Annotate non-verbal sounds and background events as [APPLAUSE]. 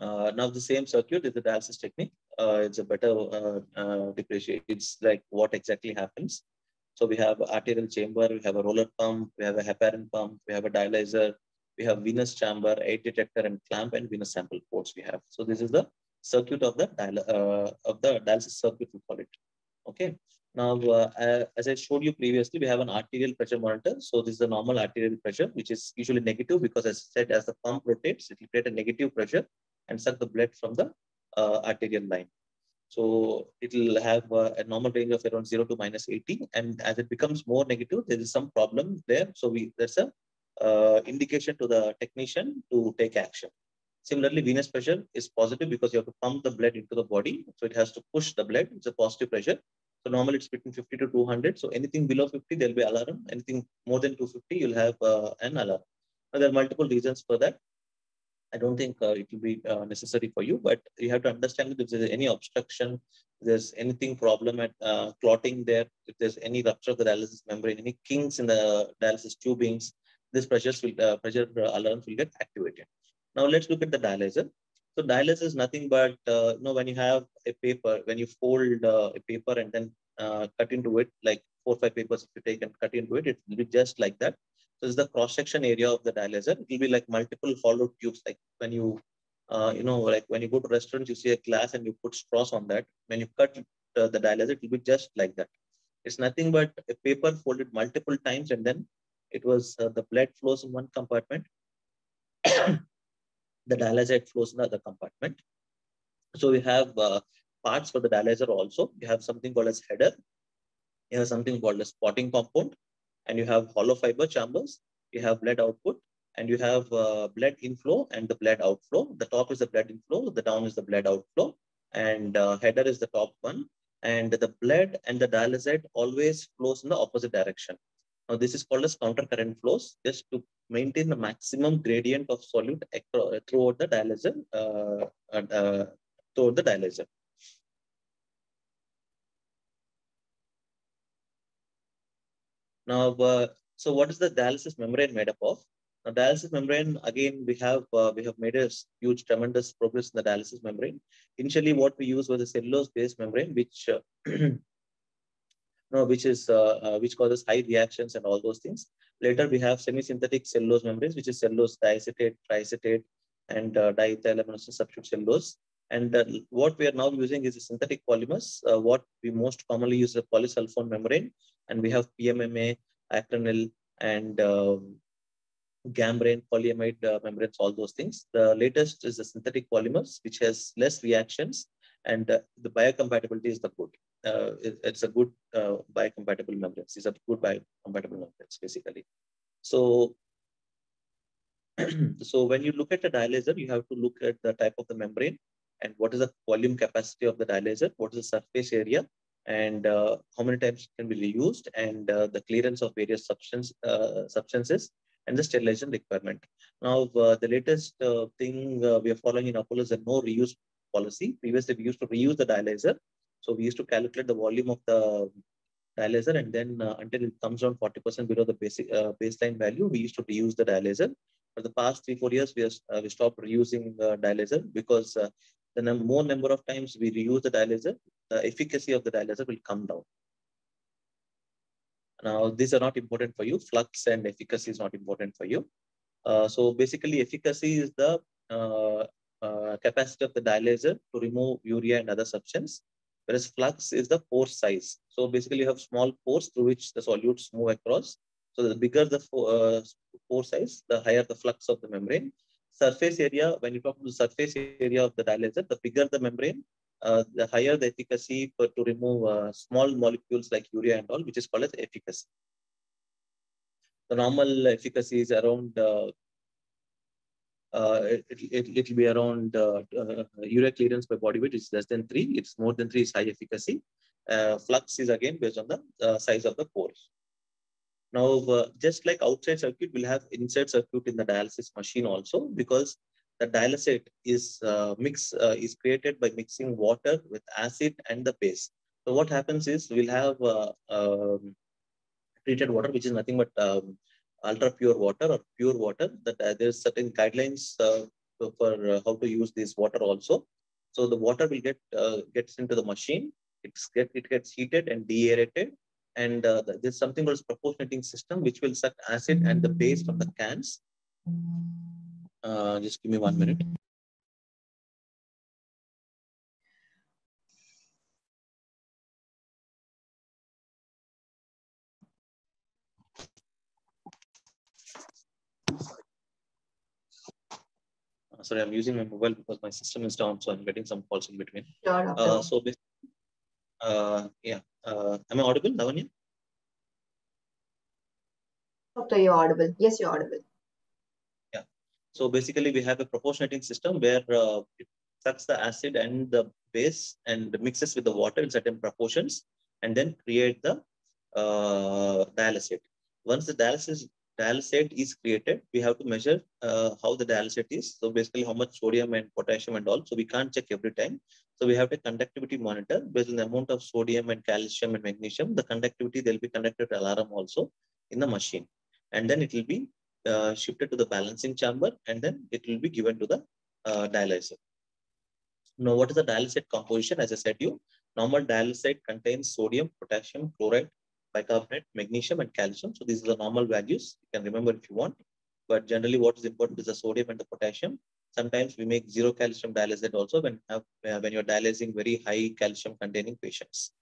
Uh, now the same circuit is the dialysis technique. Uh, it's a better uh, uh, differentiate. It's like what exactly happens. So we have arterial chamber, we have a roller pump, we have a heparin pump, we have a dialyzer, we have venous chamber, air detector and clamp and venous sample ports we have. So this is the circuit of the uh, of the dialysis circuit we call it. Okay. Now, uh, as I showed you previously, we have an arterial pressure monitor. So this is the normal arterial pressure, which is usually negative because as I said, as the pump rotates, it will create a negative pressure and suck the blood from the uh, arterial line. So it will have uh, a normal range of around 0 to minus 80. And as it becomes more negative, there is some problem there. So we there's a uh, indication to the technician to take action. Similarly, venous pressure is positive because you have to pump the blood into the body. So it has to push the blood. It's a positive pressure. So normally it's between 50 to 200. So anything below 50, there'll be alarm. Anything more than 250, you'll have uh, an alarm. Now, there are multiple reasons for that. I don't think uh, it will be uh, necessary for you, but you have to understand that if there's any obstruction, there's anything problem at uh, clotting there, if there's any rupture of the dialysis membrane, any kinks in the dialysis tubings, this pressures will, uh, pressure alarms will get activated. Now let's look at the dialyzer. So dialysis is nothing but, uh, you know, when you have a paper, when you fold uh, a paper and then uh, cut into it, like four or five papers if you take and cut into it, it will be just like that. So this is the cross-section area of the dialyzer. It will be like multiple hollow tubes, like when you, uh, you know, like when you go to restaurants, you see a glass and you put straws on that. When you cut uh, the dialyzer, it will be just like that. It's nothing but a paper folded multiple times and then it was uh, the blood flows in one compartment [COUGHS] the dialyzer flows in the other compartment. So we have uh, parts for the dialyzer also. You have something called as header. You have something called as potting compound. And you have hollow fiber chambers. You have blood output. And you have uh, blood inflow and the blood outflow. The top is the blood inflow. The down is the blood outflow. And uh, header is the top one. And the blood and the dialysate always flows in the opposite direction. Now, this is called as counter current flows, just to maintain the maximum gradient of solute throughout the dialyzer, uh, uh, throughout the dialyzer. Now, uh, so what is the dialysis membrane made up of? Now, dialysis membrane, again, we have uh, we have made a huge, tremendous progress in the dialysis membrane. Initially, what we used was a cellulose-based membrane, which uh, [CLEARS THROAT] know, which is uh, uh, which causes high reactions and all those things. Later, we have semi-synthetic cellulose membranes, which is cellulose diacetate, triacetate, and uh, diethylaminoethyl substitute cellulose. And uh, what we are now using is a synthetic polymers. Uh, what we most commonly use is a polysulfone membrane, and we have PMMA, acronyl, and um, gambrane, polyamide uh, membranes, all those things. The latest is the synthetic polymers, which has less reactions, and uh, the biocompatibility is the good uh, it, it's a good uh, biocompatible membranes. These are good biocompatible membranes, basically. So, [CLEARS THROAT] so when you look at a dialyzer, you have to look at the type of the membrane and what is the volume capacity of the dialyzer, what is the surface area, and uh, how many times can be reused, and uh, the clearance of various substance, uh, substances, and the sterilization requirement. Now, uh, the latest thing we are following in Apollo is a no reuse policy. Previously, we used to reuse the dialyzer, so we used to calculate the volume of the dialyzer and then uh, until it comes down 40% below the basic uh, baseline value, we used to reuse the dialyzer. For the past three, four years, we, have, uh, we stopped reusing the dialyzer because uh, the num more number of times we reuse the dialyzer, the efficacy of the dialyzer will come down. Now, these are not important for you. Flux and efficacy is not important for you. Uh, so basically, efficacy is the uh, uh, capacity of the dialyzer to remove urea and other substance whereas flux is the pore size. So basically you have small pores through which the solutes move across. So the bigger the uh, pore size, the higher the flux of the membrane. Surface area, when you talk about the surface area of the dialyzer, the bigger the membrane, uh, the higher the efficacy for to remove uh, small molecules like urea and all, which is called as efficacy. The normal efficacy is around uh, uh, it, it, will be around uh, uh, urea clearance by body weight is less than 3. It's more than 3 is high efficacy. Flux is again based on the size of the pores. Now, uh, just like outside circuit, we'll have inside circuit in the dialysis machine also because the dialysate is mix is created by mixing water with acid and the base. So what happens is we'll have um, treated water, which is nothing but um, ultra pure water or pure water that uh, there's certain guidelines uh, for uh, how to use this water also. So the water will get uh, gets into the machine. It's get it gets heated and deaerated, and uh, there's something called proportionating system which will suck acid and the base from the cans. Uh, just give me one minute. Uh, sorry, I'm using my mobile because my system is down, so I'm getting some calls in between. Sure, Uh, so, bas- uh, yeah, uh, am I audible, Lavanya? Doctor, you're audible. Yes, you're audible. Yeah. So basically, we have a proportionating system where uh, it sucks the acid and the base and mixes with the water in certain proportions, and then create the uh, dialysate. Once the dialysis dialysate is created, we have to measure uh, how the dialysate is. So basically, how much sodium and potassium and all. So we can't check every time. So we have a conductivity monitor based on the amount of sodium and calcium and magnesium. The conductivity there will be conducted alarm also in the machine, and then it will be uh, shifted to the balancing chamber and then it will be given to the uh, dialyzer. Now, what is the dialysate composition? As I said you, normal dialysate contains sodium, potassium, chloride, bicarbonate, magnesium, and calcium. So these are the normal values. You can remember if you want. But generally, what is important is the sodium and the potassium. Sometimes we make zero calcium dialysate also when uh, when you're dialyzing very high calcium containing patients.